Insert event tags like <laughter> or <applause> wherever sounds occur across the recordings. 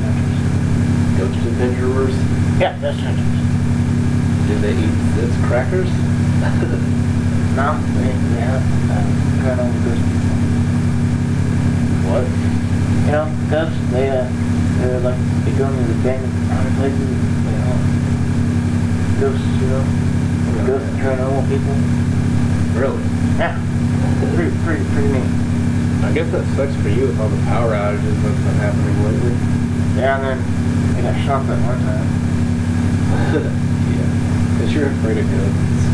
called Ghost Adventures. Adventurers? Yeah, Ghost Adventures. Did they eat its crackers? <laughs> No, they, they have uh, paranormal ghost people. what? You know, ghosts, they, uh, they're like, they go into the abandoned haunted places, they haunt ghosts, you know? Ghosts and paranormal people. Really? Yeah. Pretty, pretty, pretty neat. I guess that sucks for you with all the power outages that's been happening lately. Yeah, and then they got shot that one time. <laughs> yeah. Because you're afraid of ghosts.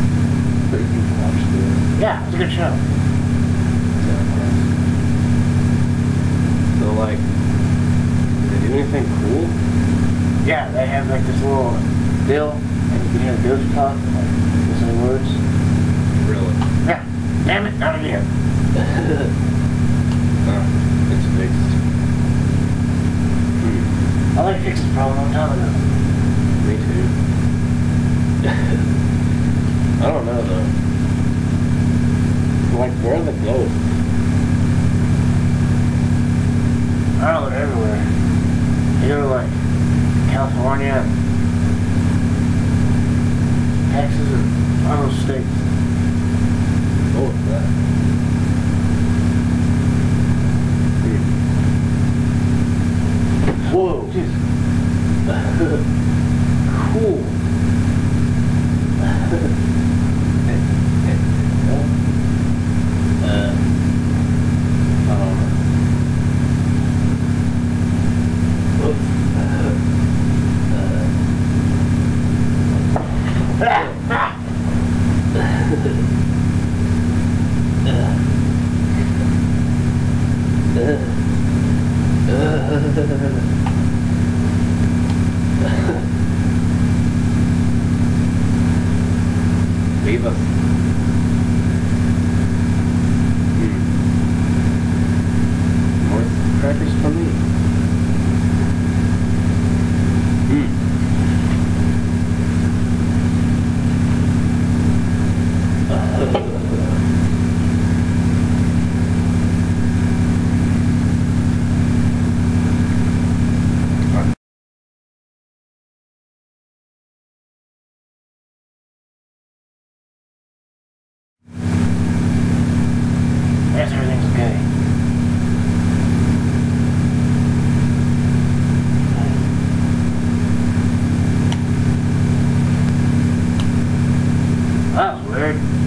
But you can watch the Yeah, it's a good show. So like, did they do anything cool? Yeah, they have like this little bill, and you can hear ghost talk, like, listen words. Really? Yeah. Damn it, not again. <laughs> oh, it's fixed. Hmm. I like fixed this problem a long time ago. Me too. <laughs> I don't know though. Like, where are the ghosts? I don't know, they're everywhere. You go to like California, Texas, and all those states. What was that? Hmm. Whoa. Jeez. cool. uh, I don't know. Oops. Leave us. Hmm. Crackers for me. That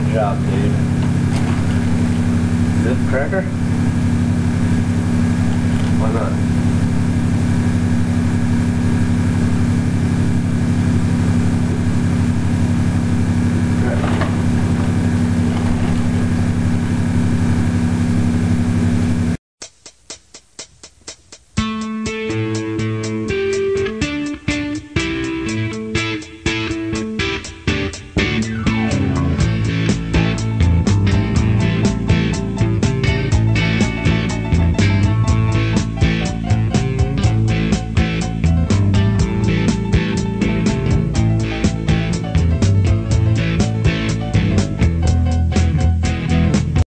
Good job, dude. Is it cracker? Why not?